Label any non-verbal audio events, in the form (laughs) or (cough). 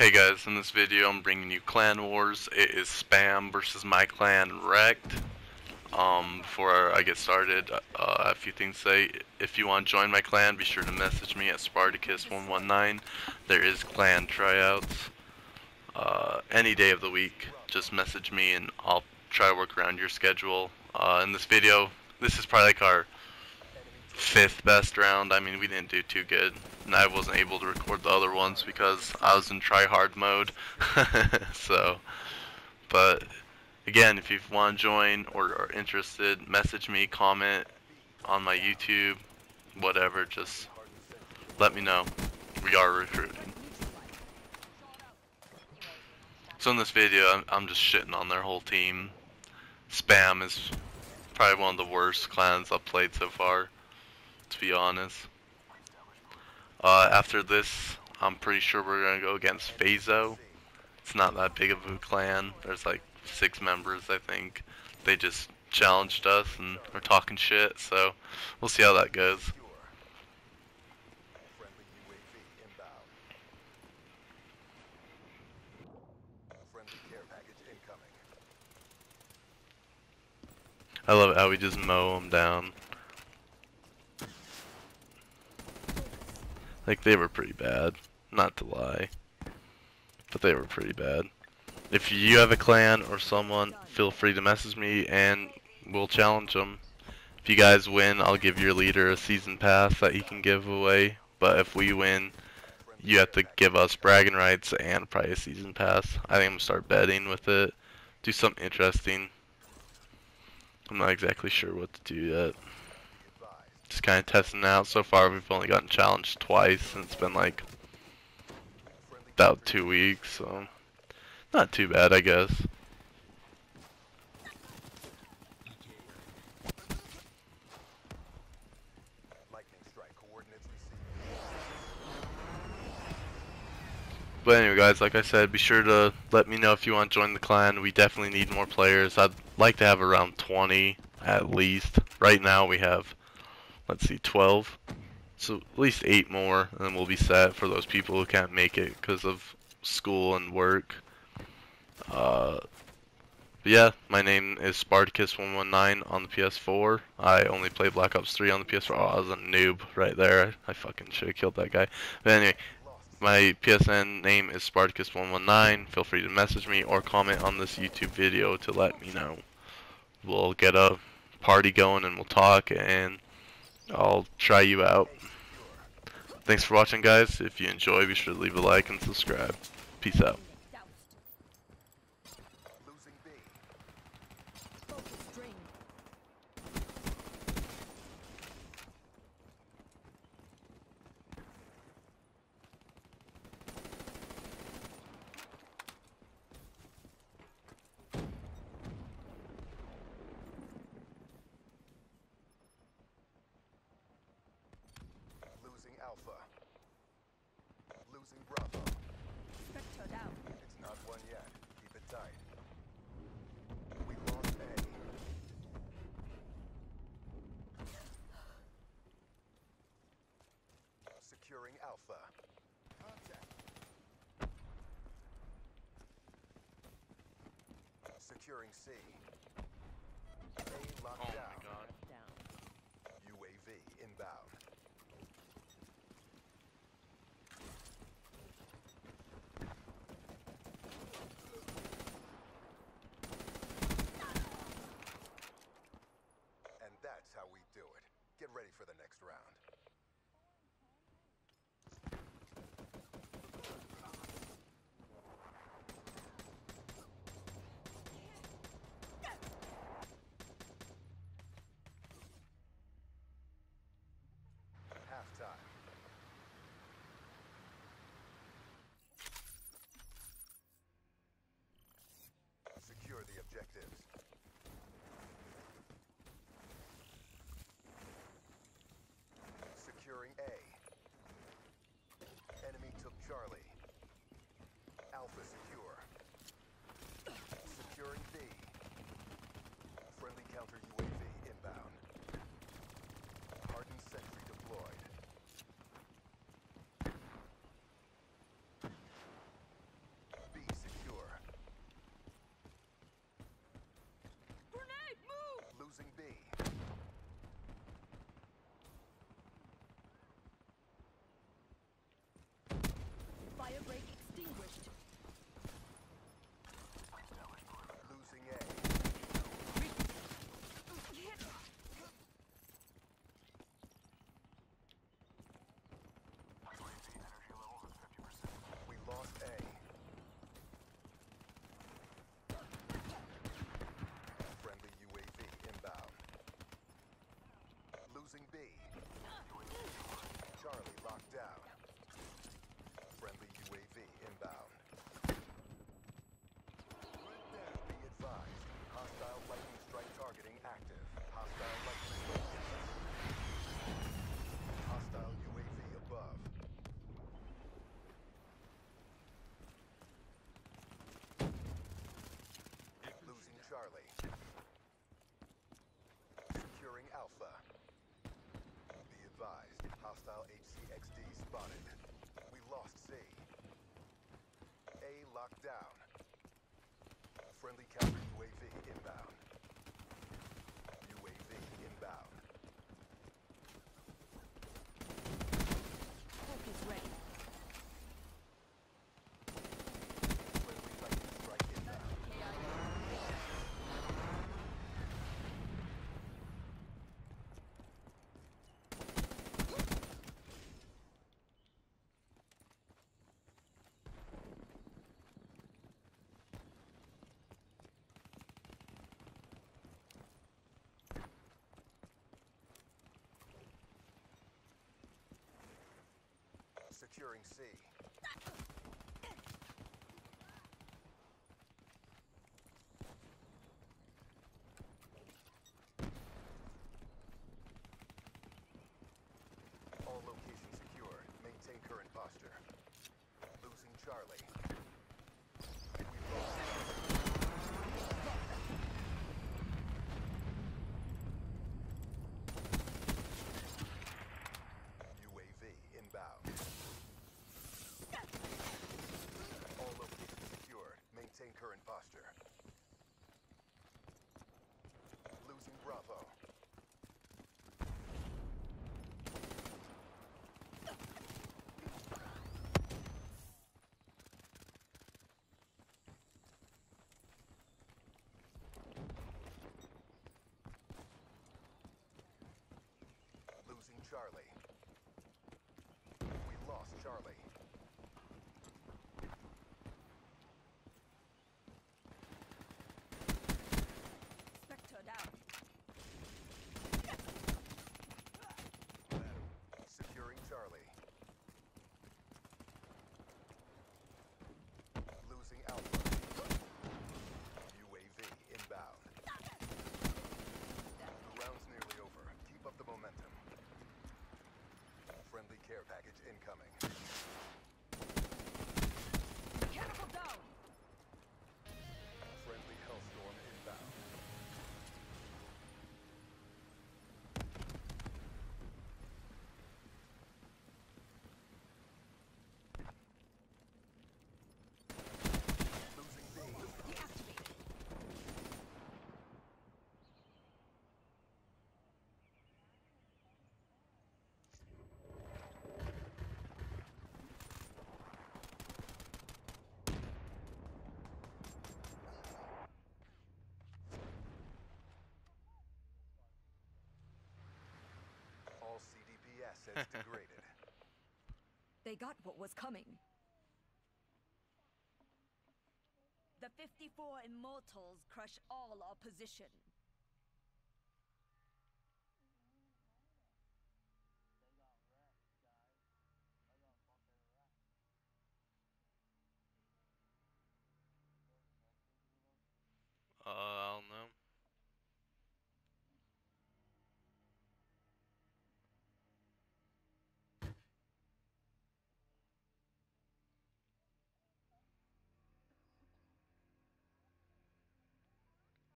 Hey guys, in this video I'm bringing you Clan Wars. It is Spam versus my clan Wrecked. Um, before I get started, uh, a few things to say. If you want to join my clan, be sure to message me at Spartacus119. There is clan tryouts. Uh, any day of the week, just message me and I'll try to work around your schedule. Uh, in this video, this is probably like our fifth best round. I mean, we didn't do too good. And I wasn't able to record the other ones because I was in try hard mode. (laughs) so, but again, if you want to join or are interested, message me, comment on my YouTube, whatever. Just let me know. We are recruiting. So in this video, I'm, just shitting on their whole team. Spam is probably one of the worst clans I've played so far to be honest. Uh, after this, I'm pretty sure we're gonna go against Faso. It's not that big of a clan. There's like six members, I think. They just challenged us and are talking shit, so we'll see how that goes. I love how we just mow them down. Like, they were pretty bad. Not to lie. But they were pretty bad. If you have a clan or someone, feel free to message me and we'll challenge them. If you guys win, I'll give your leader a season pass that he can give away. But if we win, you have to give us bragging rights and probably a season pass. I think I'm going to start betting with it. Do something interesting. I'm not exactly sure what to do yet just kind of testing out. So far, we've only gotten challenged twice, and it's been like about two weeks, so not too bad, I guess. But anyway guys, like I said, be sure to let me know if you want to join the clan. We definitely need more players. I'd like to have around 20 at least. Right now we have let's see, 12. So at least eight more, and then we'll be set for those people who can't make it because of school and work. Uh, yeah, my name is Spartacus119 on the PS4. I only play Black Ops 3 on the PS4. Oh, I was a noob right there. I fucking should have killed that guy. But anyway, my PSN name is Spartacus119. Feel free to message me or comment on this YouTube video to let me know. We'll get a party going and we'll talk and I'll try you out. Thanks for watching guys. If you enjoy, be sure to leave a like and subscribe. Peace out. Alpha. Losing Bravo. Spectre down. It's not won yet. Keep it tight. We lost A. Securing Alpha. Contact. Securing C. A locked Oh down. my god. UAV inbound. And that's how we do it. Get ready for the next round. you wished. Spotted. We lost C. A locked down. Friendly counter UAV inbound. UAV inbound. Focus ready. Friendly lightning strike inbound. KIA. Securing C. All locations secure. Maintain current posture. Losing Charlie. We lost UAV inbound. All locations secure. Maintain current posture. Losing Bravo. Losing Charlie. We lost Charlie. Spectre down. Securing Charlie. Losing Alpha. UAV inbound. The round's nearly over. Keep up the momentum. Friendly care package incoming. Mechanical down. Friendly Hellstorm inbound. Losing B. Deactivate. All Degraded. (laughs) They got what was coming. The 54 Immortals crush all opposition.